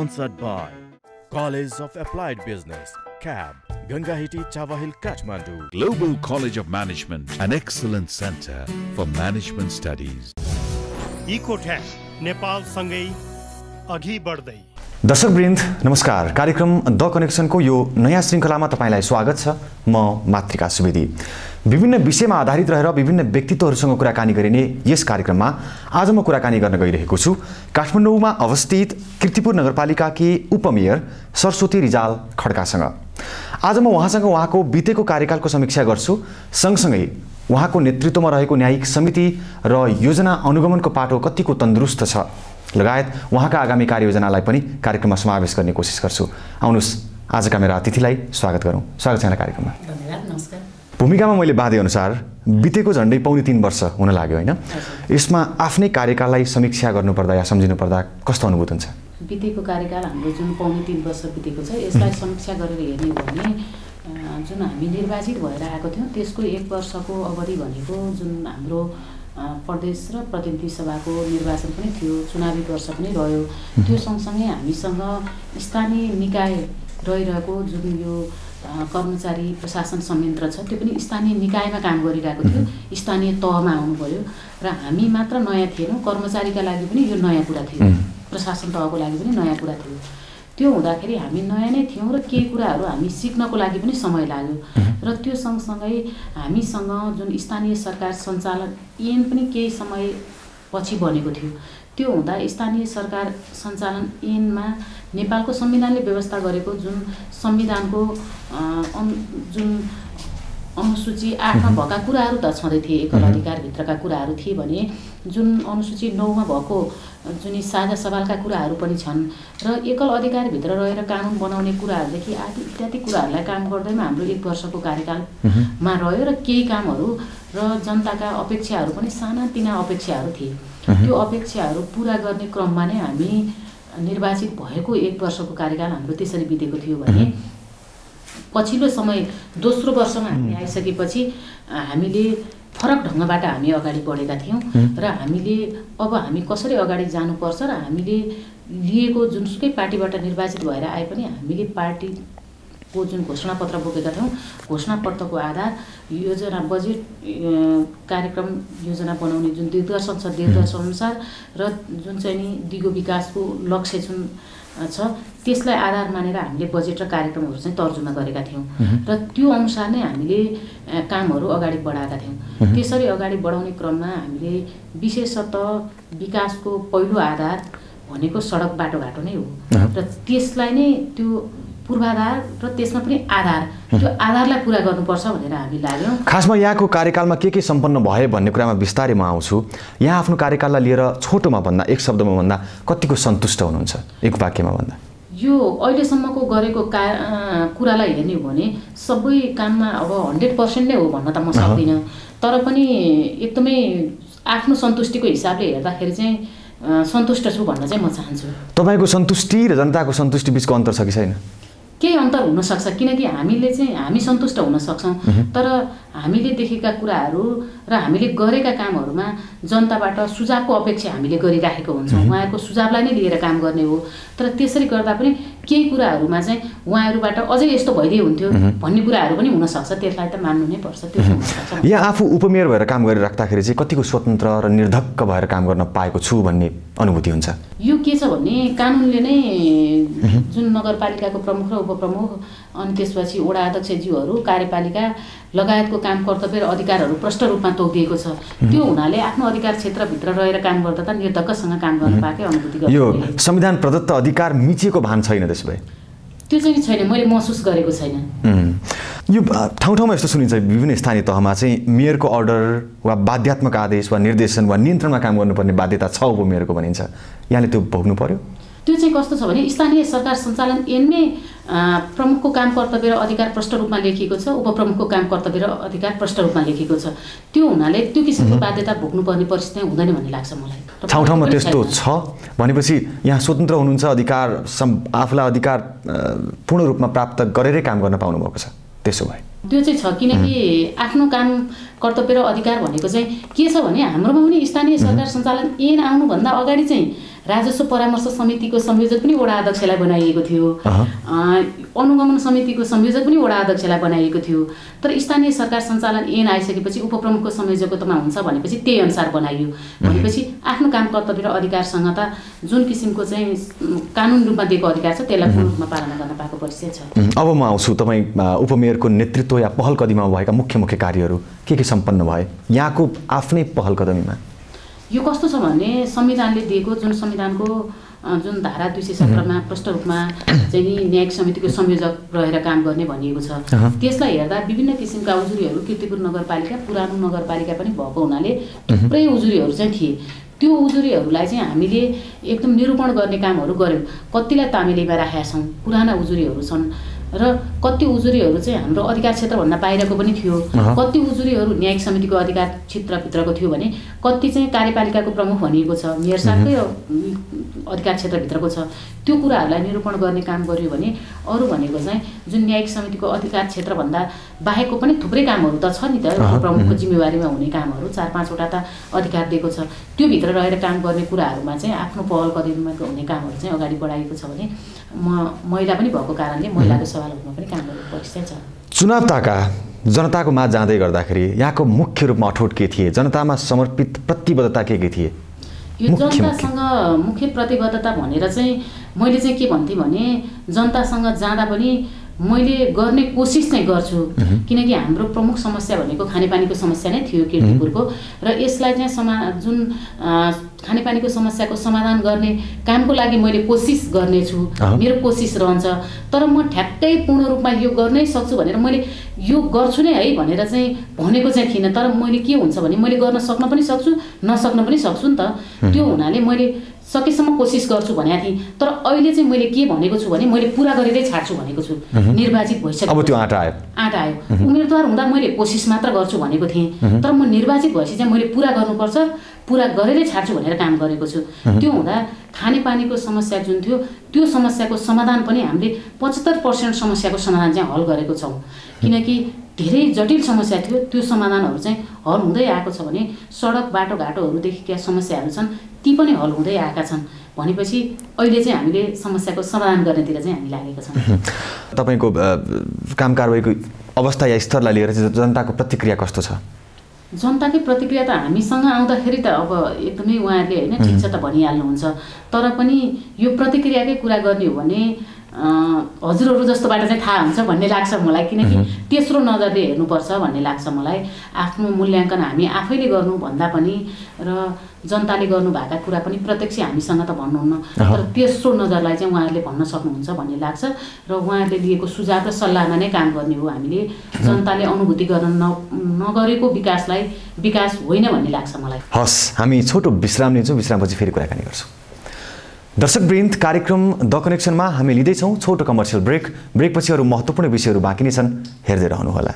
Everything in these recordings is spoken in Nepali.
Sponsored by College of Applied Business, CAB, Gangahiti Chawahil, Kathmandu. Global College of Management, an excellent center for management studies. इकोट्याक नेपालसँगै अघि बढ्दै दर्शकवृन्द नमस्कार। कार्यक्रम द कनेक्सनको यो नयाँ श्रृङ्खलामा तपाईँलाई स्वागत छ। म मातृका सुवेदी। विभिन्न विषयमा आधारित रहेर विभिन्न व्यक्तित्वहरूसँग कुराकानी गरिने यस कार्यक्रममा आज म कुराकानी गर्न गइरहेको छु। काठमाडौँमा अवस्थित किर्तिपुर नगरपालिकाकी उपमेयर सरस्वती रिजाल खड्कासँग। आज म उहाँसँग उहाँको बितेको कार्यकालको समीक्षा गर्छु। सँगसँगै उहाँको नेतृत्वमा रहेको न्यायिक समिति र योजना अनुगमनको पाटो कतिको तन्दुरुस्त छ लगायत उहाँका आगामी कार्ययोजनालाई पनि कार्यक्रममा समावेश गर्ने कोसिस गर्छु। आउनुहोस् आजका मेरा अतिथिलाई स्वागत गरौँ। स्वागत छ यहाँलाई कार्यक्रममा। भूमिकामा मैले बाँधे अनुसार बितेको झन्डै पाउने तिन वर्ष हुन लाग्यो होइन? यसमा आफ्नै कार्यकाललाई समीक्षा गर्नुपर्दा या सम्झिनु पर्दा कस्तो अनुभूत हुन्छ? बितेको कार्यकाल हाम्रो जुन पाउने तिन वर्ष बितेको छ यसलाई समीक्षा गरेर हेर्ने हो भने जुन हामी निर्वाचित भएर आएको थियौँ त्यसको एक वर्षको अवधि भनेको जुन हाम्रो प्रदेश र प्रतिनिधि सभाको निर्वाचन पनि थियो चुनावी वर्ष पनि रह्यो। त्यो सँगसँगै हामीसँग स्थानीय निकाय रहिरहेको जुन यो कर्मचारी प्रशासन संयन्त्र छ त्यो पनि स्थानीय निकायमा काम गरिरहेको थियो स्थानीय तहमा आउनु पऱ्यो र हामी मात्र नयाँ थिएनौँ कर्मचारीका लागि पनि यो नयाँ कुरा थियो। प्रशासन तहको लागि पनि नयाँ कुरा थियो। त्यो हुँदाखेरि हामी नयाँ नै थियौँ र केही कुराहरू हामी सिक्नको लागि पनि समय लाग्यो। र त्यो सँगसँगै हामीसँग जुन स्थानीय सरकार सञ्चालन ऐन पनि केही समय पछि बनेको थियो। त्यो हुँदा स्थानीय सरकार सञ्चालन ऐनमा नेपालको संविधानले व्यवस्था गरेको जुन संविधानको जुन अनुसूची आठमा भएका कुराहरू त छँदै थिए। एकल अधिकारभित्रका कुराहरू थिए भने जुन अनुसूची नौमा भएको जुन साझा सवालका कुराहरू पनि छन् र एकल अधिकारभित्र रहेर कानुन बनाउने कुराहरूदेखि आदि इत्यादि कुराहरूलाई काम गर्दैमा हाम्रो एक वर्षको कार्यकालमा रह्यो र केही कामहरू र जनताका अपेक्षाहरू पनि सानातिना अपेक्षाहरू थिए। त्यो अपेक्षाहरू पुरा गर्ने क्रममा नै हामी निर्वाचित भएको एक वर्षको कार्यकाल हाम्रो त्यसरी बितेको थियो भने पछिल्लो समय दोस्रो वर्षमा हामी आइसकेपछि हामीले फरक ढङ्गबाट हामी अगाडि बढेका थियौँ र हामीले अब हामी कसरी अगाडि जानुपर्छ र हामीले लिएको जुनसुकै पार्टीबाट निर्वाचित भएर आए पनि हामीले पार्टीको जुन घोषणापत्र बोकेका थियौँ घोषणापत्रको आधार योजना बजेट कार्यक्रम योजना बनाउने जुन दिग्दर्शन छ दिग्दर्शन अनुसार र जुन चाहिँ नि दिगो विकासको लक्ष्य जुन छ। त्यसलाई आधार मानेर हामीले बजेट र कार्यक्रमहरू चाहिँ तर्जुमा गरेका थियौँ। र त्यो अनुसार नै हामीले कामहरू अगाडि बढाएका थियौँ। त्यसरी अगाडि बढाउने क्रममा हामीले विशेषतः विकासको पहिलो आधार भनेको सडक बाटोघाटो नै हो। र त्यसलाई नै त्यो पूर्वाधार र त्यसमा पनि आधार। त्यो आधारलाई पुरा गर्नुपर्छ भनेर हामी लाग्यौँ। खासमा यहाँको कार्यकालमा के के सम्पन्न भए भन्ने कुरामा बिस्तारै म आउँछु। यहाँ आफ्नो कार्यकाललाई लिएर छोटोमा भन्दा एक शब्दमा भन्दा कतिको सन्तुष्ट हुनुहुन्छ? एक वाक्यमा भन्दा। यो अहिलेसम्मको गरेको का कुरालाई हेर्ने हो भने सबै काममा अब हन्ड्रेड पर्सेन्ट नै हो भन्न त म सक्दिनँ। तर पनि एकदमै आफ्नो सन्तुष्टिको हिसाबले हेर्दाखेरि चाहिँ सन्तुष्ट छु भन्न चाहिँ म चाहन्छु। तपाईँको सन्तुष्टि र जनताको सन्तुष्टि बिचको अन्तर छ कि छैन? केही अन्तर हुनसक्छ। किनकि हामीले चाहिँ हामी सन्तुष्ट हुन सक्छौँ तर हामीले देखेका कुराहरू र हामीले गरेका कामहरूमा जनताबाट सुझावको अपेक्षा हामीले गरिराखेको हुन्छौँ। उहाँहरूको सुझावलाई नै लिएर काम गर्ने हो। तर त्यसरी गर्दा पनि केही कुराहरूमा चाहिँ उहाँहरूबाट अझै यस्तो भइदिए हुन्थ्यो भन्ने कुराहरू पनि हुनसक्छ। त्यसलाई त मान्नु नै पर्छ। त्यो यहाँ आफू उपमेयर भएर काम गरिराख्दाखेरि चाहिँ कतिको स्वतन्त्र र निर्धक्क भएर काम गर्न पाएको छु भन्ने अनुभूति हुन्छ? यो के छ भने कानुनले नै जुन नगरपालिकाको प्रमुख र उपप्रमुख अनि त्यसपछि वडा अध्यक्षज्यूहरू कार्यपालिका लगायतको काम कर्तव्य र अधिकारहरू प्रष्ट रूपमा तोकिएको छ। त्यो हुनाले आफ्नो अधिकार क्षेत्रभित्र रहेर काम गर्दा त निर्धक्कसँग काम गर्न पाएकै अनुभूति यो। संविधान प्रदत्त अधिकार मिचिएको भान छैन त्यसो भए त्यो चाहिँ छैन मैले महसुस गरेको छैन. यो ठाउँ ठाउँमा यस्तो सुनिन्छ विभिन्न स्थानीय तहमा चाहिँ मेयरको अर्डर वा बाध्यात्मक आदेश वा निर्देशन वा नियन्त्रणमा काम गर्नुपर्ने बाध्यता छ उपमेयरको भनिन्छ। यहाँले त्यो भोग्नु पर्यो? त्यो चाहिँ कस्तो छ भने स्थानीय सरकार सञ्चालन ऐनमै प्रमुखको काम कर्तव्य र अधिकार प्रष्ट रूपमा लेखिएको छ उपप्रमुखको काम कर्तव्य र अधिकार प्रष्ट रूपमा लेखिएको छ। त्यो हुनाले त्यो किसिमको बाध्यता भोग्नुपर्ने परिस्थिति हुँदैन भन्ने लाग्छ मलाई। ठाउँ ठाउँमा त्यस्तो। छ? भनेपछि यहाँ स्वतन्त्र हुनुहुन्छ अधिकार आफूलाई अधिकार पूर्ण रूपमा प्राप्त गरेरै काम गर्न पाउनुभएको छ। त्यसो भए। त्यो चाहिँ छ किनकि आफ्नो काम कर्तव्य र अधिकार भनेको चाहिँ के छ भने हाम्रोमा पनि स्थानीय सरकार सञ्चालन ऐन आउनुभन्दा अगाडि चाहिँ राजस्व परामर्श समितिको संयोजक पनि वडा अध्यक्षलाई बनाइएको थियो। अनुगमन समितिको संयोजक पनि वडा अध्यक्षलाई बनाइएको थियो। तर स्थानीय सरकार सञ्चालन ऐन आइसकेपछि उपप्रमुखको संयोजकत्वमा हुन्छ भनेपछि त्यही अनुसार बनाइयो। भनेपछि आफ्नो काम कर्तव्य र अधिकारसँग त जुन किसिमको चाहिँ कानुन रूपमा दिएको अधिकार छ त्यसलाई पूर्ण रूपमा पालना गर्न पाएको परिचय छ। अब म आउँछु तपाईँ उपमेयरको नेतृत्व या पहल कदमीमा भएका मुख्य मुख्य कार्यहरू के के सम्पन्न भए? यहाँको आफ्नै पहल कदमीमा यो कस्तो छ भने संविधानले दिएको जुन संविधानको जुन धारा दुई सय सत्रमा प्रष्ट रूपमा चाहिँ नि न्यायिक समितिको संयोजक रहेर काम गर्ने भनिएको छ। त्यसलाई हेर्दा विभिन्न किसिमका उजुरीहरू किर्तिपुर नगरपालिका पुरानो नगरपालिका पनि भएको हुनाले थुप्रै उजुरीहरू चाहिँ थिए। त्यो उजुरीहरूलाई चाहिँ हामीले एकदम निरूपण गर्ने कामहरू गऱ्यौँ। कतिलाई तामेलीमा राखेका छौँ? पुराना उजुरीहरू छन्। र कति उजुरीहरू चाहिँ हाम्रो अधिकार क्षेत्रभन्दा बाहिरको पनि थियो। कति उजुरीहरू न्यायिक समितिको अधिकार क्षेत्रभित्रको थियो भने कति चाहिँ कार्यपालिकाको प्रमुख भनिएको छ मेयर साहबकै अधिकार क्षेत्रभित्रको छ त्यो कुराहरूलाई निरूपण गर्ने काम गर्यो भने अरू भनेको चाहिँ जुन न्यायिक समितिको अधिकार क्षेत्रभन्दा बाहेकको पनि थुप्रै कामहरू त छ नि त प्रमुखको जिम्मेवारीमा हुने कामहरू चार पाँचवटा त अधिकार दिएको छ। त्यो भित्र रहेर काम गर्ने कुराहरूमा चाहिँ आफ्नो पहल कदमीमा हुने कामहरू चाहिँ अगाडि बढाएको छ भने म महिला पनि भएको कारणले महिलाको सवालहरूमा पनि काम गरेको परिचय छ। चुनाव ताका जनताको माझ जाँदै गर्दाखेरि यहाँको मुख्य रूपमा अठोट के थिए? जनतामा समर्पित प्रतिबद्धता के के थिए? यो। जनतासँग मुख्य प्रतिबद्धता भनेर चाहिँ मैले चाहिँ के भन्थेँ भने जनतासँग जाँदा पनि मैले गर्ने कोसिस चाहिँ गर्छु। किनकि हाम्रो प्रमुख समस्या भनेको खानेपानीको समस्या नै थियो किर्तिपुरको। र यसलाई चाहिँ समा जुन खानेपानीको समस्याको समाधान गर्ने कामको लागि मैले कोसिस गर्नेछु। मेरो कोसिस रहन्छ। तर म ठ्याक्कै पूर्ण रूपमा यो गर्नै सक्छु भनेर मैले यो गर्छु नै है भनेर चाहिँ भनेको चाहिँ थिइनँ। तर मैले के हुन्छ भने मैले गर्न सक्न पनि सक्छु नसक्न पनि सक्छु नि त। त्यो हुनाले मैले सकेसम्म कोसिस गर्छु भनेको थिएँ। तर अहिले चाहिँ मैले के भनेको छु भने मैले पुरा गरेरै छाड्छु भनेको छु। निर्वाचित भइसक्यो अब त्यो आँटा आयो। आँट आयो। उम्मेदवार हुँदा मैले कोसिस मात्र गर्छु भनेको थिएँ। तर म निर्वाचित भएपछि चाहिँ मैले पुरा गर्नुपर्छ पुरा गरेरै छाड्छु भनेर काम गरेको छु। त्यो हुँदा खानेपानीको समस्या जुन थियो त्यो समस्याको समाधान पनि हामीले पचहत्तर पर्सेन्ट समस्याको समाधान चाहिँ हल गरेको छौँ। किनकि धेरै जटिल समस्या थियो। त्यो समाधानहरू चाहिँ हल हुँदै आएको छ भने सडक बाटोघाटोहरूदेखिका समस्याहरू छन् ती पनि हल हुँदै आएका छन्। भनेपछि अहिले चाहिँ हामीले समस्याको समाधान गर्नेतिर चाहिँ हामी लागेका छौँ। तपाईँको काम कारवाहीको अवस्था या स्तरलाई लिएर चाहिँ जनताको प्रतिक्रिया कस्तो छ? जनताकै प्रतिक्रिया त हामीसँग आउँदाखेरि त अब एकदमै उहाँहरूले होइन ठिक छ त भनिहाल्नुहुन्छ। तर पनि यो प्रतिक्रियाकै कुरा गर्ने हो भने हजुरहरू जस्तोबाट चाहिँ थाहा हुन्छ भन्ने लाग्छ मलाई किनकि तेस्रो नजरले हेर्नुपर्छ भन्ने लाग्छ मलाई। आफ्नो मूल्याङ्कन हामी आफैले गर्नुभन्दा पनि र जनताले गर्नुभएका कुरा पनि प्रत्यक्ष हामीसँग त भन्नुहुन्न। तर तेस्रो नजरलाई चाहिँ उहाँहरूले भन्न सक्नुहुन्छ भन्ने लाग्छ र उहाँहरूले दिएको सुझाव र सल्लाहमा नै काम गर्ने हो हामीले। जनताले अनुभूति गर्न न नगरेको विकासलाई विकास होइन भन्ने लाग्छ मलाई। हस् हामी छोटो विश्राम लिन्छौँ विश्रामपछि फेरि कुराकानी गर्छौँ। दर्शकवृन्द कार्यक्रम द कनेक्सनमा हामी लिँदैछौँ। छोटो कमर्सियल ब्रेक ब्रेकपछि अरू महत्त्वपूर्ण विषयहरू बाँकी नै छन्। हेर्दै रहनुहोला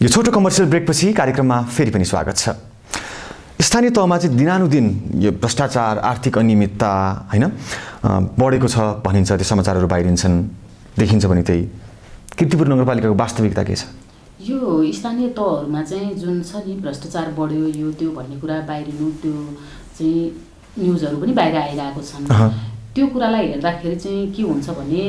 यो छोटो कमर्सियल ब्रेकपछि कार्यक्रममा फेरि पनि स्वागत छ। स्थानीय तहमा चाहिँ दिनानुदिन यो भ्रष्टाचार आर्थिक अनियमितता होइन बढेको छ भनिन्छ त्यो समाचारहरू बाहिरिन्छन्। देखिन्छ भने त्यही। किर्तिपुर नगरपालिकाको वास्तविकता के छ? यो स्थानीय तहहरूमा चाहिँ जुन छ नि भ्रष्टाचार बढ्यो यो त्यो भन्ने कुरा बाहिरिनु त्यो चाहिँ न्युजहरू पनि बाहिर आइरहेको छन्। त्यो कुरालाई हेर्दाखेरि चाहिँ के हुन्छ भने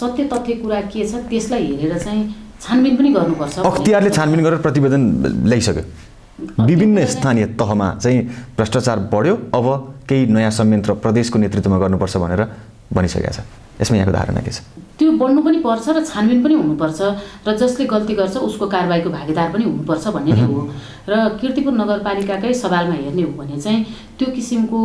सत्य तथ्य कुरा के छ त्यसलाई हेरेर चाहिँ छानबिन पनि गर्नुपर्छ। अख्तियारले छानबिन गरेर प्रतिवेदन ल्याइसक्यो। विभिन्न स्थानीय तहमा चाहिँ भ्रष्टाचार बढ्यो अब केही नयाँ संयन्त्र प्रदेशको नेतृत्वमा गर्नुपर्छ भनेर भनिसकेका छ। यसमा यहाँको धारणा के छ? त्यो बढ्नु पनि पर्छ र छानबिन पनि हुनुपर्छ र जसले गल्ती गर्छ उसको कारवाहीको भागीदार पनि हुनुपर्छ भन्ने नै हो। र किर्तिपुर नगरपालिकाकै सवालमा हेर्ने हो भने चाहिँ त्यो किसिमको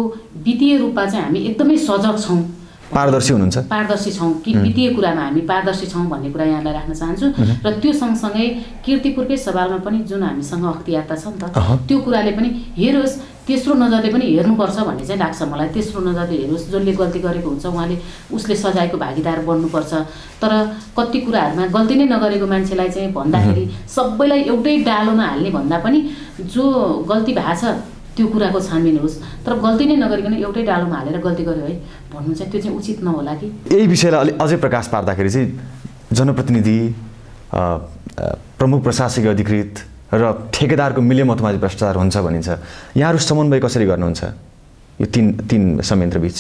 वित्तीय रूपमा चाहिँ हामी एकदमै सजग छौँ। पारदर्शी हुनुहुन्छ। पारदर्शी छौँ कि वित्तीय कुरामा हामी पारदर्शी छौँ भन्ने कुरा यहाँलाई राख्न चाहन्छु। र त्यो सँगसँगै किर्तिपुरकै सवालमा पनि जुन हामीसँग अख्तियार त छ नि त। त्यो कुराले पनि हेरोस् तेस्रो नजरले पनि हेर्नुपर्छ भन्ने चाहिँ लाग्छ मलाई। तेस्रो नजरले हेरोस् जसले गल्ती गरेको हुन्छ उहाँले उसले सजायको भागीदार बन्नुपर्छ। तर कति कुराहरूमा गल्ती नै नगरेको मान्छेलाई चाहिँ भन्दाखेरि सबैलाई एउटै डालोमा हाल्ने भन्दा पनि जो गल्ती भएको छ त्यो कुराको छानबिन होस्। तर गल्ती नै नगरिकन एउटै डालोमा हालेर गल्ती गर्यो है भन्नु चाहिँ त्यो चाहिँ उचित नहोला कि? यही विषयलाई अलि अझै प्रकाश पार्दाखेरि चाहिँ जनप्रतिनिधि प्रमुख प्रशासकीय अधिकृत र ठेकेदारको मिलेमतमा भ्रष्टाचार हुन्छ भनिन्छ। यहाँहरू समन्वय कसरी गर्नुहुन्छ? यो तिन तिन संयन्त्रबिच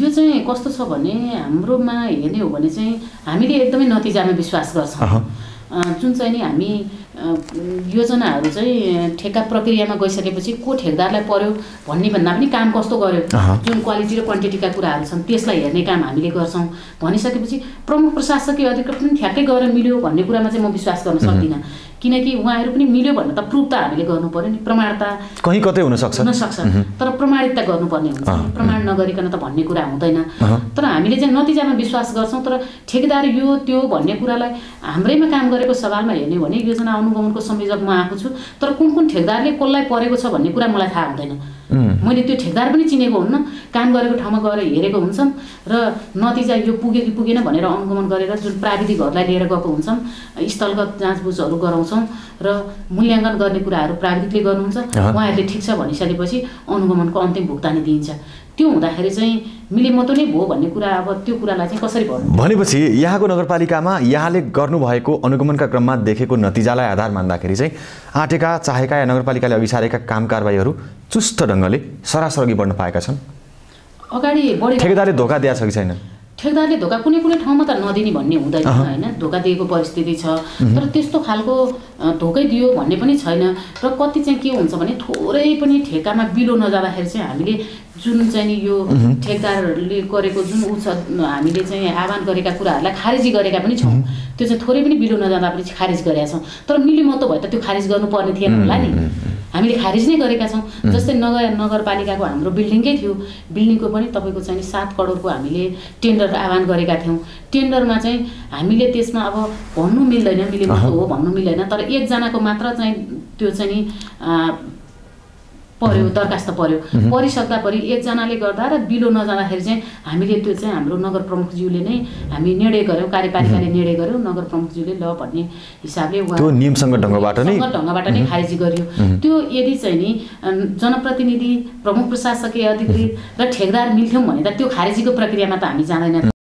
यो चाहिँ कस्तो छ भने हाम्रोमा हेर्ने हो भने चाहिँ हामीले एकदमै नतिजामा विश्वास गर्छौँ। जुन चाहिँ नि हामी योजनाहरू चाहिँ ठेक्का प्रक्रियामा गइसकेपछि को ठेकदारलाई पर्यो भन्ने भन्दा पनि काम कस्तो गर्यो। जुन क्वालिटी र क्वान्टिटीका कुराहरू छन् त्यसलाई हेर्ने काम हामीले गर्छौँ। भनिसकेपछि प्रमुख प्रशासकीय अधिकृत पनि ठ्याक्कै गएर मिल्यो भन्ने कुरामा चाहिँ म विश्वास गर्न सक्दिनँ। किनकि उहाँहरू पनि मिल्यो भने त प्रुफ त हामीले गर्नु पऱ्यो नि प्रमाणता कहीँ कतै हुनसक्छ। हुनसक्छ। तर प्रमाणित त गर्नुपर्ने हुन्छ। प्रमाण नगरिकन त भन्ने कुरा हुँदैन। तर हामीले चाहिँ नतिजामा विश्वास गर्छौँ तर ठेकेदार यो त्यो भन्ने कुरालाई हाम्रैमा काम गरेको सवालमा हेर्ने भने योजना अनुगमनको संयोजक म आएको छु तर कुन कुन ठेकदारले कसलाई परेको छ भन्ने कुरा मलाई थाहा हुँदैन। मैले त्यो ठेकदार पनि चिनेको हुन्न। काम गरेको ठाउँमा गएर हेरेको हुन्छन् र नतिजा यो पुग्यो कि पुगेन भनेर अनुगमन गरेर जुन प्राविधिकहरूलाई लिएर गएको हुन्छन् स्थलगत जाँचबुझहरू गराउँछौँ र मूल्याङ्कन गर्ने कुराहरू प्राविधिकले गर्नुहुन्छ। उहाँहरूले ठिक छ भनिसकेपछि अनुगमनको अन्तिम भुक्तानी दिइन्छ। त्यो हुँदाखेरि चाहिँ मिलेमतो नै भयो भन्ने कुरा अब त्यो कुरालाई चाहिँ कसरी भन्नु? भनेपछि यहाँको नगरपालिकामा यहाँले गर्नुभएको अनुगमनका क्रममा देखेको नतिजालाई आधार मान्दाखेरि चाहिँ आँटेका चाहेका या नगरपालिकाले अघि सारेका काम कारबाहीहरू चुस्त ढङ्गले सरासर अघि बढ्न पाएका छन्। अगाडि बढी ठेकेदारले धोका दिएको छ कि छैन? ठेकदारले धोका कुनै कुनै ठाउँमा त नदिने भन्ने हुँदैन होइन? धोका दिएको परिस्थिति छ। तर त्यस्तो खालको धोकै दियो भन्ने पनि छैन। र कति चाहिँ के हुन्छ भने थोरै पनि ठेकामा बिलो नजाँदाखेरि चाहिँ हामीले जुन चाहिँ नि यो ठेकदारहरूले गरेको जुन छ हामीले चाहिँ आह्वान गरेका कुराहरूलाई खारेजी गरेका पनि छौँ त्यो चाहिँ थोरै पनि बिलो नजाँदा पनि खारेज गरेका छौँ। तर मिलिमतो भए त त्यो खारेज गर्नुपर्ने थिएन होला नि। हामीले खारेज नै गरेका छौँ। जस्तै नगर नगरपालिकाको हाम्रो बिल्डिङकै थियो। बिल्डिङको पनि तपाईँको चाहिँ नि सात करोडको हामीले टेन्डर आह्वान गरेका थियौँ। टेन्डरमा चाहिँ हामीले त्यसमा अब भन्नु मिल्दैन मिलेमतो हो भन्नु मिल्दैन। तर एकजनाको मात्र चाहिँ त्यो चाहिँ नि पर्यो दरखास्त पर्यो। परिसक्दा परि एकजनाले गर्दा र बिलो नजाँदाखेरि चाहिँ हामीले त्यो चाहिँ हाम्रो नगर प्रमुखज्यूले नै हामी निर्णय गऱ्यौँ कार्यपालिकाले निर्णय गऱ्यौँ नगर प्रमुखज्यूले ल भन्ने हिसाबले नियमसँग ढङ्गबाट नै- ढङ्गबाट नै खारेजी गरियो। त्यो यदि चाहिँ नि जनप्रतिनिधि प्रमुख प्रशासकीय अधिकृत र ठेकदार मिल्थ्यौँ भने त त्यो खारेजीको प्रक्रियामा त हामी जाँदैन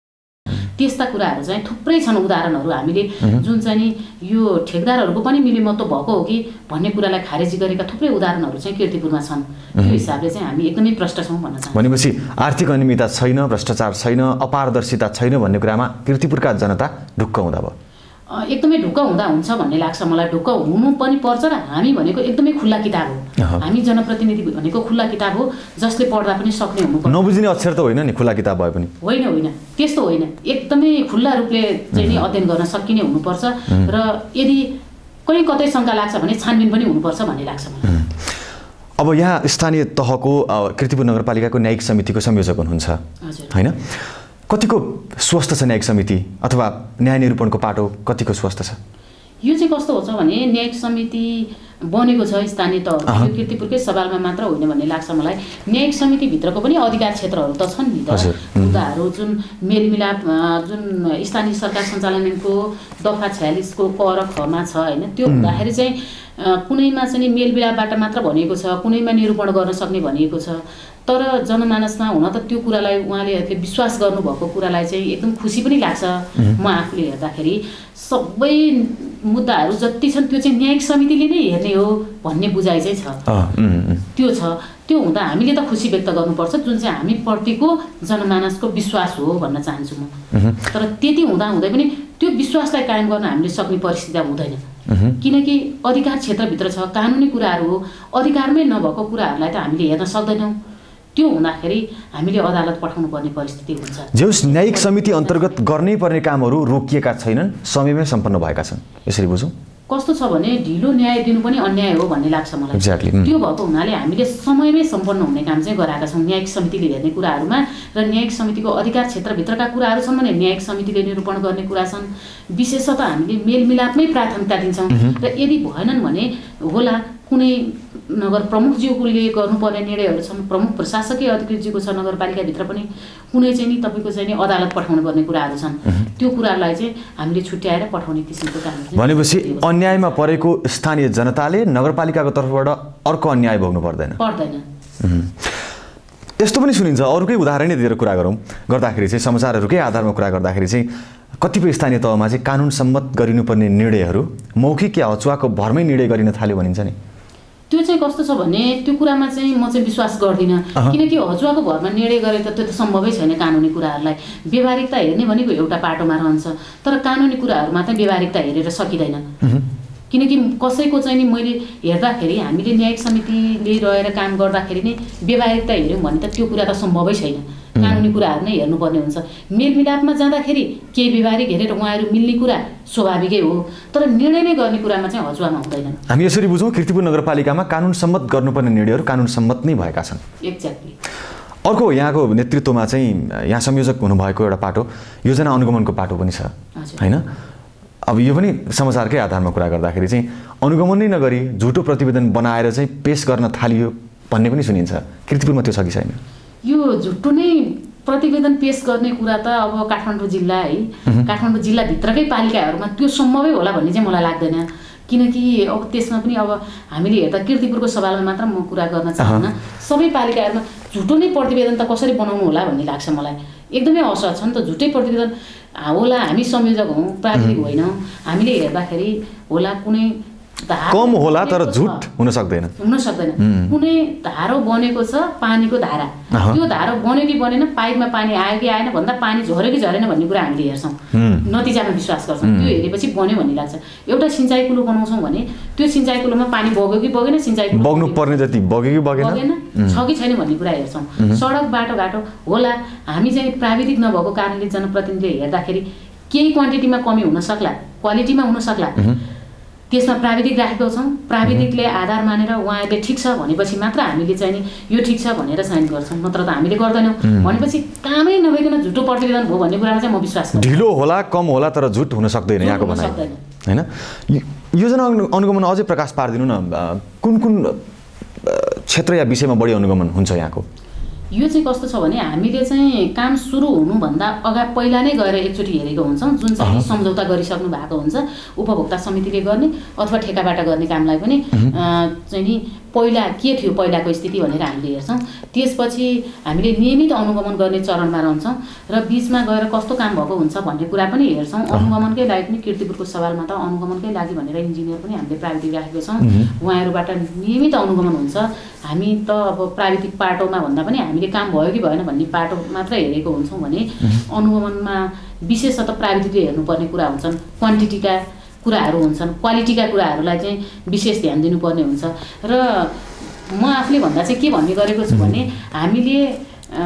त्यस्ता कुराहरू चाहिँ थुप्रै छन् उदाहरणहरू हामीले जुन चाहिँ नि यो ठेकदारहरूको पनि मिलेमत्तो भएको हो कि भन्ने कुरालाई खारेजी गरेका थुप्रै उदाहरणहरू चाहिँ किर्तिपुरमा छन्। त्यो हिसाबले चाहिँ हामी एकदमै प्रष्ट छौँ भन्न चाहन्छु। भनेपछि आर्थिक अनियमितता छैन भ्रष्टाचार छैन अपारदर्शिता छैन भन्ने कुरामा किर्तिपुरका जनता ढुक्क हुँदा भयो। एकदमै ढुक्क हुँदा हुन्छ भन्ने लाग्छ मलाई। ढुक्क हुनु पनि पर्छ र हामी भनेको एकदमै खुल्ला किताब। हो। हामी जनप्रतिनिधि भनेको खुल्ला किताब हो जसले पढ्दा पनि सक्ने हुनुपर्छ। नबुझिने अक्षर त होइन नि खुला किताब भए पनि। होइन होइन। त्यस्तो होइन। एकदमै खुल्ला रूपले चाहिँ नि अध्ययन गर्न सकिने हुनुपर्छ र यदि कहीँ कतै शङ्का लाग्छ भने छानबिन पनि हुनुपर्छ भन्ने लाग्छ मलाई। अब यहाँ स्थानीय तहको अ, किर्तिपुर नगरपालिकाको न्यायिक समितिको संयोजक हुनुहुन्छ। होइन? कतिको स्वस्थ छ न्यायिक समिति अथवा न्याय निरूपणको पाटो कतिको स्वस्थ छ? यो चाहिँ कस्तो हुन्छ भने न्यायिक समिति बनेको छ स्थानीय तह। यो किर्तिपुरकै सवालमा मात्र होइन भन्ने लाग्छ मलाई। न्यायिक समितिभित्रको पनि अधिकार क्षेत्रहरू त छन् नि त। मुद्दाहरू जुन मेलमिलाप जुन स्थानीय सरकार सञ्चालनको दफा छयालिसको क र खमा छ होइन त्यो हुँदाखेरि चाहिँ कुनैमा चाहिँ मेलमिलापबाट मात्र भनिएको छ कुनैमा निरूपण गर्न सक्ने भनिएको छ। तर जनमानसमा हुन त त्यो कुरालाई उहाँले विश्वास गर्नुभएको कुरालाई चाहिँ एकदम खुसी पनि लाग्छ। म आफूले हेर्दाखेरि सबै मुद्दाहरू जति छन् त्यो चाहिँ न्यायिक समितिले नै हेर्ने हो भन्ने बुझाइ चाहिँ छ। त्यो छ। त्यो हुँदा हामीले त खुसी व्यक्त गर्नुपर्छ। जुन चाहिँ हामीप्रतिको जनमानसको विश्वास हो भन्न चाहन्छु म। तर त्यति हुँदा हुँदै पनि त्यो विश्वासलाई कायम गर्न हामीले सक्ने परिस्थिति हुँदैन। किनकि अधिकार क्षेत्रभित्र छ कानुनी कुराहरू हो। अधिकारमै नभएको कुराहरूलाई त हामीले हेर्न सक्दैनौँ। त्यो हुँदाखेरि हामीले अदालत पठाउनु पर्ने परिस्थिति हुन्छ। जेउस न्यायिक समिति अन्तर्गत गर्नै पर्ने कामहरू रोकिएका छैनन् समयमै सम्पन्न भएका छन्। यसरी बुझौँ? कस्तो छ भने ढिलो न्याय दिनु पनि अन्याय हो भन्ने लाग्छ मलाई। Exactly, mm. त्यो भएको हुनाले हामीले समयमै सम्पन्न हुने काम चाहिँ गराएका छौँ। न्यायिक समितिले हेर्ने कुराहरूमा र न्यायिक समितिको अधिकार क्षेत्रभित्रका कुराहरू छन् भने न्यायिक समितिले निरूपण गर्ने कुरा छन्। विशेषतः हामीले मेलमिलापमै प्राथमिकता दिन्छौँ र यदि भएनन् भने होला कुनै नगर प्रमुखज्यूले गर्नुपर्ने निर्णयहरू छन् प्रमुख प्रशासकीय अधिकृतज्यूको छ नगरपालिकाभित्र पनि कुनै चाहिँ नि तपाईँको चाहिँ नि अदालत पठाउनु पर्ने कुराहरू छन्। त्यो कुराहरूलाई चाहिँ हामीले छुट्याएर पठाउने किसिमको चाहिँ भनेपछि। अन्यायमा परेको स्थानीय जनताले नगरपालिकाको तर्फबाट अर्को अन्याय भोग्नु पर्दैन। पर्दैन। यस्तो पनि सुनिन्छ अरूकै उदाहरणै दिएर कुरा गरौँ। गर्दाखेरि चाहिँ समाचारहरूकै आधारमा कुरा गर्दाखेरि चाहिँ कतिपय स्थानीय तहमा चाहिँ कानुन सम्मत गरिनुपर्ने निर्णयहरू मौखिक या अचुवाको भरमै निर्णय गरिन थाल्यो भनिन्छ नि। त्यो चाहिँ कस्तो छ भने त्यो कुरामा चाहिँ म चाहिँ विश्वास गर्दिनँ। किनकि हजुरको भरमा निर्णय गरे त त्यो त सम्भवै छैन कानुनी कुराहरूलाई। व्यवहारिकता हेर्ने भनेको एउटा पाटोमा रहन्छ। तर कानुनी कुराहरूमा चाहिँ व्यवहारिकता हेरेर सकिँदैन किनकि कसैको चाहिँ नि मैले हेर्दाखेरि हामीले न्यायिक समितिले रहेर काम गर्दाखेरि नै व्यवहारिकता हेऱ्यौँ भने त त्यो कुरा त सम्भवै छैन। कानुनी कुराहरू नै हेर्नुपर्ने हुन्छ। मेलमिलापमा जाँदाखेरि केही व्यवहारिक हेरेर उहाँहरू मिल्ने कुरा स्वाभाविकै हो तर निर्णय नै गर्ने कुरामा चाहिँ हजुरआमा हुँदैनन्। हामी यसरी बुझौँ किर्तिपुर नगरपालिकामा कानुन सम्मत गर्नुपर्ने निर्णयहरू कानुन सम्मत नै भएका छन्। एक्ज्याक्टली अर्को यहाँको नेतृत्वमा चाहिँ यहाँ संयोजक हुनुभएको एउटा पाटो योजना अनुगमनको पाटो पनि छ। होइन? अब यो पनि समाचारकै आधारमा कुरा गर्दाखेरि चाहिँ अनुगमन नै नगरी झुटो प्रतिवेदन बनाएर चाहिँ पेस गर्न थालियो भन्ने पनि सुनिन्छ। किर्तिपुरमा त्यो छ कि छैन? यो झुट्टो नै प्रतिवेदन पेस गर्ने कुरा त अब काठमाडौँ जिल्ला है। काठमाडौँ जिल्लाभित्रकै पालिकाहरूमा त्यो सम्भवै होला भन्ने चाहिँ मलाई लाग्दैन। किनकि अब त्यसमा पनि अब हामीले हेर्दा किर्तिपुरको सवालमा मात्र म कुरा गर्न चाहन्न। सबै पालिकाहरूमा झुटो नै प्रतिवेदन त कसरी बनाउनु होला भन्ने लाग्छ मलाई। एकदमै असहज छ नि त। झुटै प्रतिवेदन होला हामी संयोजक हौँ प्राविधिक होइनौँ। हामीले हेर्दाखेरि होला कुनै कम होला तर। झुट हुन सक्दैन। हुन सक्दैन। कुनै धारो बनेको छ पानीको धारा। त्यो धारो बन्यो कि बनेन पाइपमा पानी आयो कि आएन भन्दा पानी झऱ्यो कि झरेन भन्ने कुरा हामीले हेर्छौँ। नतिजामा विश्वास गर्छौँ। त्यो हेरेपछि बन्यो भन्ने लाग्छ। एउटा सिँचाइ कुलो बनाउँछौँ भने त्यो सिँचाइ कुलोमा पानी बग्यो कि बगेन सिँचाइ बग्नु पर्ने जति बग्यो कि बगेन। बगेन छ कि छैन भन्ने कुरा हेर्छौँ। सडक बाटोघाटो होला। हामी चाहिँ प्राविधिक नभएको कारणले जनप्रतिनिधिले हेर्दाखेरि केही क्वान्टिटीमा कमी हुन सक्ला क्वालिटीमा हुन सक्ला। त्यसमा प्राविधिक राखेको छौँ प्राविधिकले आधार मानेर उहाँहरूले ठिक छ भनेपछि मात्र हामीले चाहिँ नि यो ठिक छ भनेर साइन गर्छौँ। नत्र त हामीले गर्दैनौँ। भनेपछि कामै नभइकन झुटो प्रतिवेदन हो भन्ने कुरामा चाहिँ म विश्वास ढिलो होला कम होला तर झुट हुन सक्दैन यहाँको सक्दैन। होइन? योजना अनु- अनुगमन अझै प्रकाश पारिदिनु न। कुन कुन क्षेत्र या विषयमा बढी अनुगमन हुन्छ यहाँको? यो चाहिँ कस्तो छ भने हामीले चाहिँ काम सुरु हुनुभन्दा अगा पहिला नै गएर एकचोटि हेरेको हुन्छौँ जुन चाहिँ सम्झौता गरिसक्नु भएको हुन्छ उपभोक्ता समितिले गर्ने अथवा ठेकाबाट गर्ने कामलाई पनि चाहिँ नि पहिला के थियो पहिलाको स्थिति भनेर हामीले हेर्छौँ। त्यसपछि हामीले नियमित अनुगमन गर्ने चरणमा रहन्छौँ र बिचमा गएर कस्तो काम भएको हुन्छ भन्ने कुरा पनि हेर्छौँ। अनुगमनकै लागि पनि किर्तिपुरको सवालमा त अनुगमनकै लागि भनेर इन्जिनियर पनि हामीले प्राविधिक राखेको छौँ। उहाँहरूबाट नियमित अनुगमन हुन्छ। हामी त अब प्राविधिक पाटोमा भन्दा पनि हामीले काम भयो कि भएन भन्ने पाटो मात्र हेरेको हुन्छौँ भने अनुगमनमा विशेषतः प्राविधिकले हेर्नुपर्ने कुरा हुन्छन्। क्वान्टिटीका कुराहरू हुन्छन् क्वालिटीका कुराहरूलाई चाहिँ विशेष ध्यान दिनुपर्ने हुन्छ। र म आफूले भन्दा चाहिँ के भन्ने गरेको छु भने हामीले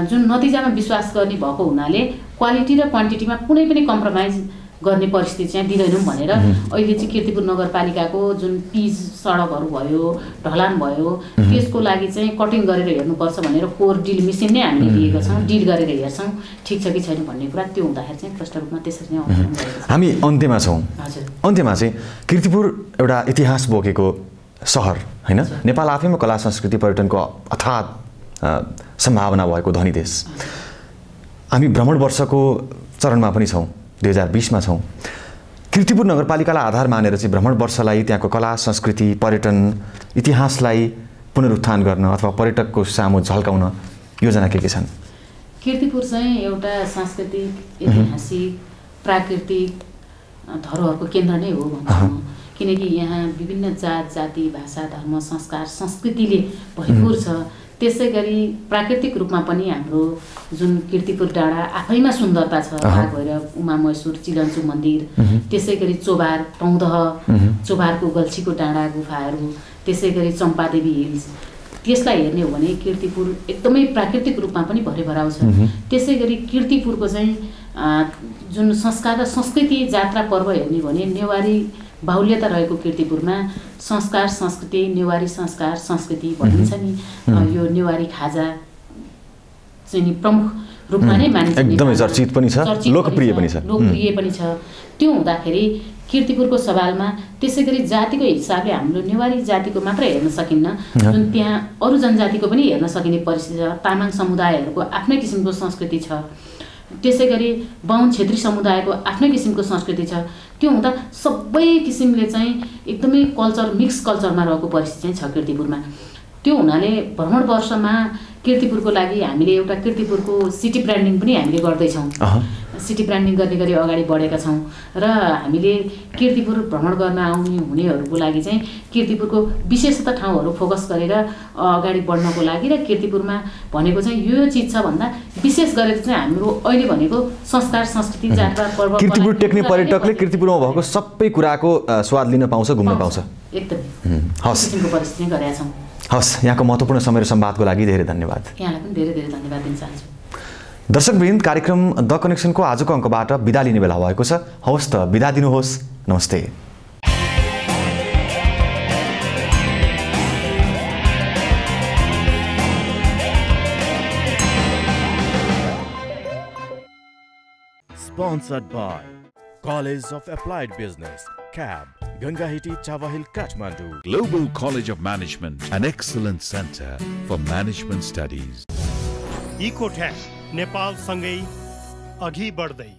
जुन नतिजामा विश्वास गर्ने भएको हुनाले क्वालिटी र क्वान्टिटीमा कुनै पनि कम्प्रोमाइज गर्ने परिस्थिति चाहिँ दिँदैनौँ भनेर अहिले चाहिँ किर्तिपुर नगरपालिकाको जुन पिच सडकहरू भयो ढलान भयो त्यसको लागि चाहिँ कटिङ गरेर हेर्नुपर्छ भनेर कोर डिल मेसिन नै हामीले लिएका छौँ डिल गरेर हेर्छौँ। ठिक छ कि छैन भन्ने कुरा त्यो हुँदाखेरि चाहिँ प्रष्ट रूपमा त्यसरी नै हामी अन्त्यमा छौँ। हजुर। अन्त्यमा चाहिँ किर्तिपुर एउटा इतिहास बोकेको सहर होइन? नेपाल आफैमा कला संस्कृति पर्यटनको अथात सम्भावना भएको धनी देश। हामी भ्रमण वर्षको चरणमा पनि छौँ। दुई हजार बिसमा छौँ। किर्तिपुर नगरपालिकालाई आधार मानेर चाहिँ भ्रमण वर्षलाई त्यहाँको कला संस्कृति पर्यटन इतिहासलाई पुनरुत्थान गर्न अथवा पर्यटकको सामु झल्काउन योजना के के छन्? किर्तिपुर चाहिँ एउटा सांस्कृतिक ऐतिहासिक प्राकृतिक धरोहरको केन्द्र नै हो भन्छु किनकि यहाँ विभिन्न जात जाति भाषा धर्म संस्कार संस्कृतिले भरपुर छ। त्यसै गरी प्राकृतिक रूपमा पनि हाम्रो जुन किर्तिपुर डाँडा आफैमा सुन्दरता छ भैरव उमा महेश्वर चिलन्चु मन्दिर त्यसै गरी चोबार टौदह चोबारको गल्छीको डाँडा गुफाहरू त्यसै गरी चम्पादेवी हिल्स। त्यसलाई हेर्ने हो भने किर्तिपुर एकदमै प्राकृतिक रूपमा पनि भरेभराउ छ त्यसै गरी किर्तिपुरको चाहिँ जुन संस्कार र संस्कृति जात्रा पर्व हेर्ने हो भने नेवारी बाहुल्यता रहेको किर्तिपुरमा संस्कार संस्कृति नेवारी संस्कार संस्कृति भनिन्छ नि। यो नेवारी खाजा चाहिँ नि प्रमुख रूपमा नै मानिन्छ एकदमै। चर्चित पनि छ, लोकप्रिय पनि छ। लोकप्रिय पनि छ। त्यो हुँदाखेरि किर्तिपुरको सवालमा त्यसै गरी जातिको हिसाबले हाम्रो नेवारी जातिको मात्र हेर्न सकिन्न। जुन त्यहाँ अरू जनजातिको पनि हेर्न सकिने परिस्थिति छ तामाङ समुदायहरूको आफ्नै किसिमको संस्कृति छ। त्यसै गरी बाहुन छेत्री समुदायको आफ्नै किसिमको संस्कृति छ। त्यो हुँदा सबै किसिमले चाहिँ एकदमै कल्चर मिक्स कल्चरमा रहेको परिस्थिति चाहिँ छ किर्तिपुरमा त्यो हुनाले भ्रमण वर्षमा किर्तिपुरको लागि हामीले एउटा किर्तिपुरको सिटी ब्रान्डिङ पनि हामीले गर्दैछौँ। सिटी ब्रान्डिङ गर्ने गरी अगाडि बढेका छौँ र हामीले किर्तिपुर भ्रमण गर्न आउने हुनेहरूको लागि चाहिँ किर्तिपुरको विशेषता ठाउँहरू फोकस गरेर अगाडि बढ्नको लागि र किर्तिपुरमा भनेको चाहिँ यो चिज छ भन्दा विशेष गरेर चाहिँ हाम्रो अहिले भनेको संस्कार संस्कृति चाडबाड पर्व किर्तिपुर टेक्ने पर्यटकले किर्तिपुरमा भएको सबै कुराको स्वाद लिन पाउँछ घुम्न पाउँछ। एकदमै। किसिमको परिस्थिति गरेका छौँ। हस्। यहाँको महत्त्वपूर्ण समय र सम्वादको लागि धेरै धन्यवाद। यहाँलाई पनि धेरै धेरै धन्यवाद दिन चाहन्छु। दर्शकवृन्द कार्यक्रम द कनेक्सनको आजको अङ्कबाट बिदा लिने बेला भएको छ हवस् त बिदा दिनुहोस् नमस्ते Sponsored by College of Applied Business, CAB, Gangahiti Chavahil, Kathmandu. Global College of Management, an excellent center for management studies. इकोट्याक नेपालसँगै अघि बढ्दै।